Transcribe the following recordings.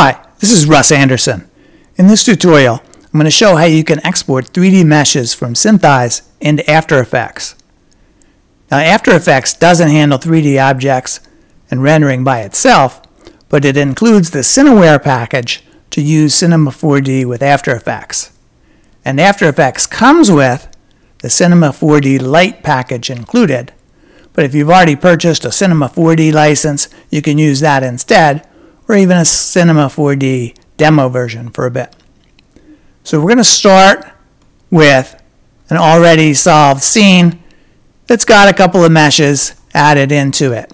Hi, this is Russ Andersson. In this tutorial, I'm going to show how you can export 3D meshes from SynthEyes into After Effects. Now After Effects doesn't handle 3D objects and rendering by itself, but it includes the Cineware package to use Cinema 4D with After Effects. And After Effects comes with the Cinema 4D Lite package included, but if you've already purchased a Cinema 4D license, you can use that instead, or even a Cinema 4D demo version for a bit. So we're going to start with an already solved scene that's got a couple of meshes added into it.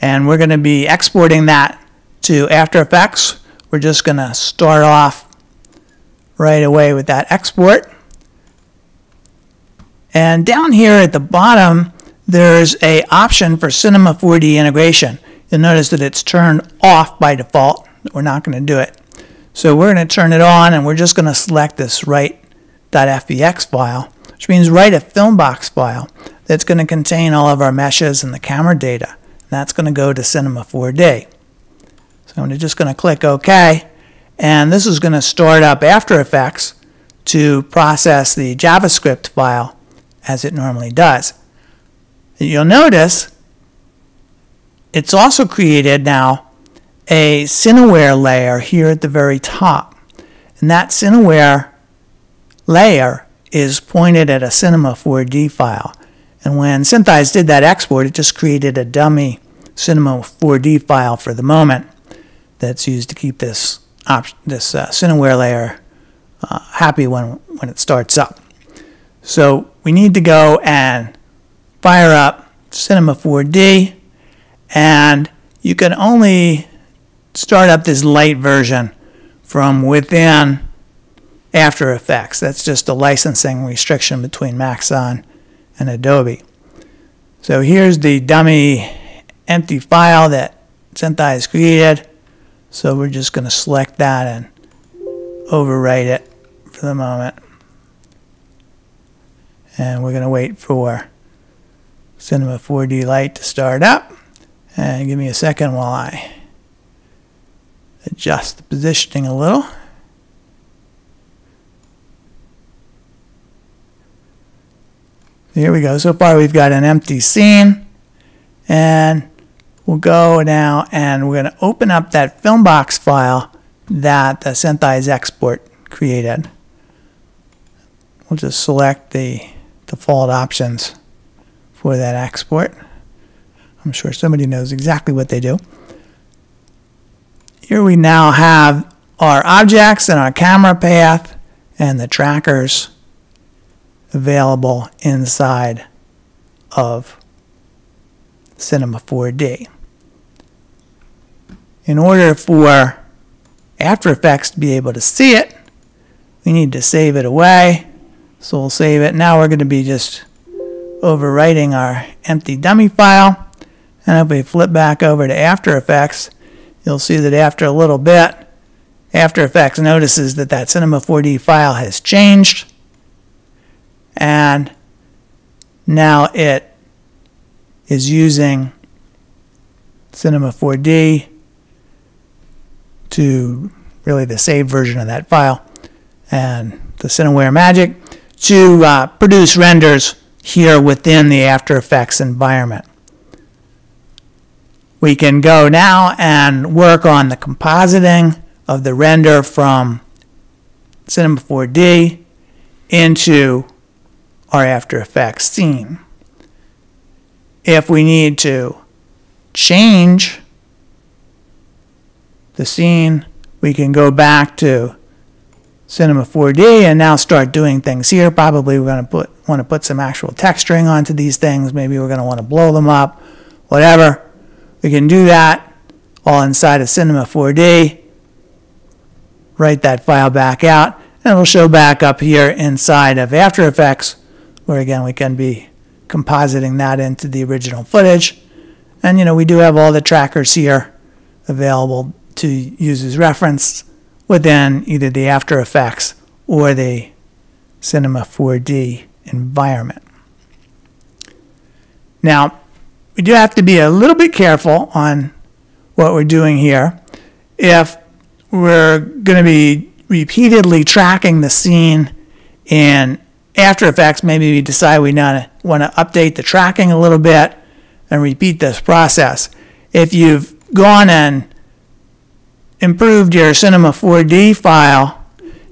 And we're going to be exporting that to After Effects. We're just going to start off right away with that export. And down here at the bottom, there's a option for Cinema 4D integration. You'll notice that it's turned off by default. We're not going to do it. So we're going to turn it on and we're just going to select this write.fbx file, which means write a filmbox file that's going to contain all of our meshes and the camera data. That's going to go to Cinema 4D. So I'm just going to click OK. And this is going to start up After Effects to process the JavaScript file as it normally does. You'll notice it's also created now a Cineware layer here at the very top. And that Cineware layer is pointed at a Cinema 4D file. And when SynthEyes did that export, it just created a dummy Cinema 4D file for the moment that's used to keep this this uh, Cineware layer uh, happy when, when it starts up. So we need to go and fire up Cinema 4D and you can only start up this Lite version from within After Effects. That's just a licensing restriction between Maxon and Adobe. So here's the dummy empty file that SynthEyes created. So we're just going to select that and overwrite it for the moment. And we're going to wait for Cinema 4D Lite to start up. And give me a second while I adjust the positioning a little. Here we go. So far we've got an empty scene. And we'll go now and we're going to open up that Filmbox file that the SynthEyes export created. We'll just select the default options for that export. I'm sure somebody knows exactly what they do. Here we now have our objects and our camera path and the trackers available inside of Cinema 4D. In order for After Effects to be able to see it, we need to save it away. So we'll save it. Now we're going to be just overwriting our empty dummy file. And if we flip back over to After Effects, you'll see that after a little bit, After Effects notices that that Cinema 4D file has changed. And now it is using Cinema 4D to really the saved version of that file and the Cineware Magic to uh, produce renders here within the After Effects environment. We can go now and work on the compositing of the render from Cinema 4D into our After Effects scene. If we need to change the scene, we can go back to Cinema 4D and now start doing things here. Probably we're going to put want to put some actual texturing onto these things. Maybe we're going to want to blow them up, whatever. We can do that all inside of Cinema 4D. Write that file back out, and it'll show back up here inside of After Effects, where again we can be compositing that into the original footage. And you know, we do have all the trackers here available to use as reference within either the After Effects or the Cinema 4D environment. Now, we do have to be a little bit careful on what we're doing here. If we're going to be repeatedly tracking the scene in After Effects. Maybe we decide we want to update the tracking a little bit and repeat this process. If you've gone and improved your Cinema 4D file,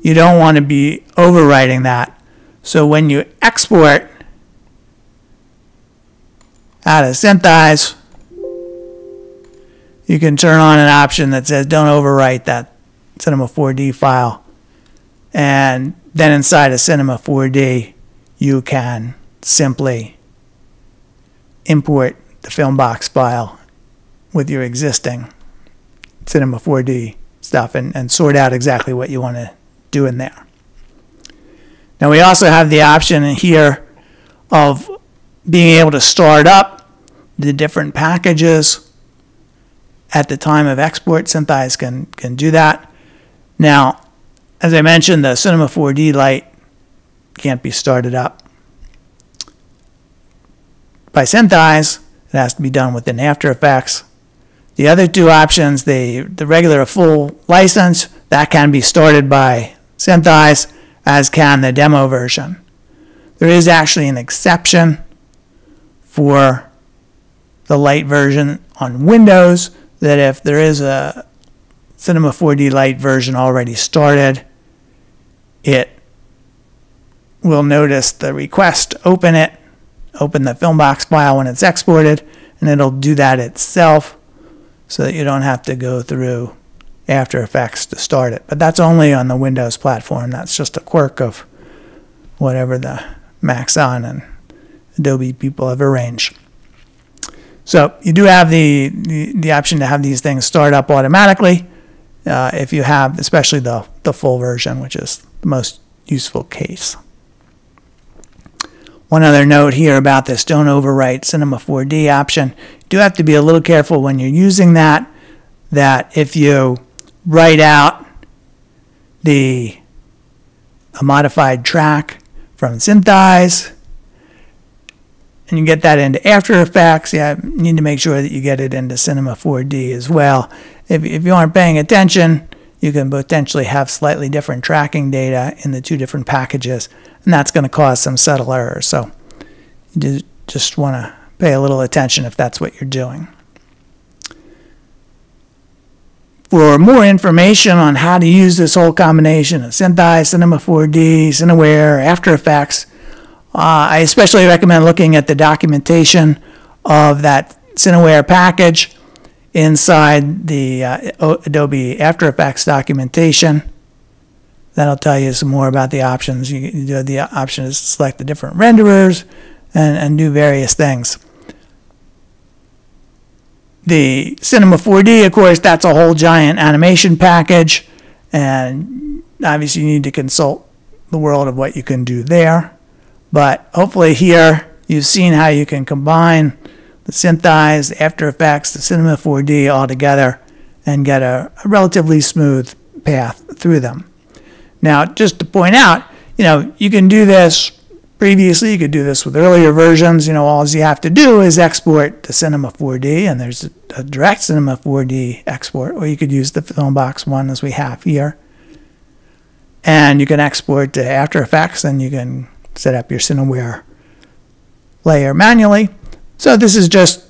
you don't want to be overwriting that. So when you export out of SynthEyes, you can turn on an option that says don't overwrite that Cinema 4D file. And then inside of Cinema 4D, you can simply import the Filmbox file with your existing Cinema 4D stuff and, and sort out exactly what you want to do in there. Now we also have the option here of being able to start up the different packages at the time of export. SynthEyes can, can do that. Now, as I mentioned, the Cinema 4D Lite can't be started up by SynthEyes. It has to be done within After Effects. The other two options, the, the regular full license, that can be started by SynthEyes, as can the demo version. There is actually an exception for the Lite version on Windows that if there is a Cinema 4D Lite version already started, it will notice the request open it, open the Filmbox file when it's exported, and it'll do that itself so that you don't have to go through After Effects to start it. But that's only on the Windows platform. That's just a quirk of whatever the Maxon and Adobe people have arranged. So you do have the, the, the option to have these things start up automatically uh, if you have especially the, the full version, which is the most useful case. One other note here about this don't overwrite Cinema 4D option. You do have to be a little careful when you're using that, that if you write out the a modified track from SynthEyes and you get that into After Effects, yeah, you need to make sure that you get it into Cinema 4D as well. If, if you aren't paying attention, you can potentially have slightly different tracking data in the two different packages, and that's going to cause some subtle errors. So you just want to pay a little attention if that's what you're doing. For more information on how to use this whole combination of SynthEyes, Cinema 4D, Cineware, After Effects, I especially recommend looking at the documentation of that Cineware package inside the uh, Adobe After Effects documentation. That'll tell you some more about the options. You, you do the option is select the different renderers and, and do various things. The Cinema 4D, of course, that's a whole giant animation package, and obviously you need to consult the world of what you can do there. But hopefully here you've seen how you can combine the SynthEyes, the After Effects, the Cinema 4D all together and get a, a relatively smooth path through them. Now, just to point out, you know, you can do this previously, you could do this with earlier versions. You know, all you have to do is export the Cinema 4D, and there's a, a direct Cinema 4D export, or you could use the Filmbox one as we have here. And you can export to After Effects, and you can set up your Cineware layer manually. So this is just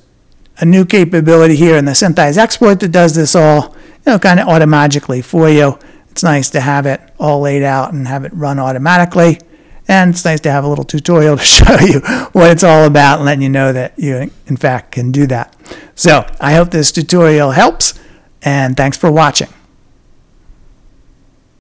a new capability here in the SynthEyes export that does this all, you know, kind of automatically for you. It's nice to have it all laid out and have it run automatically. And it's nice to have a little tutorial to show you what it's all about and letting you know that you, in fact, can do that. So I hope this tutorial helps, and thanks for watching.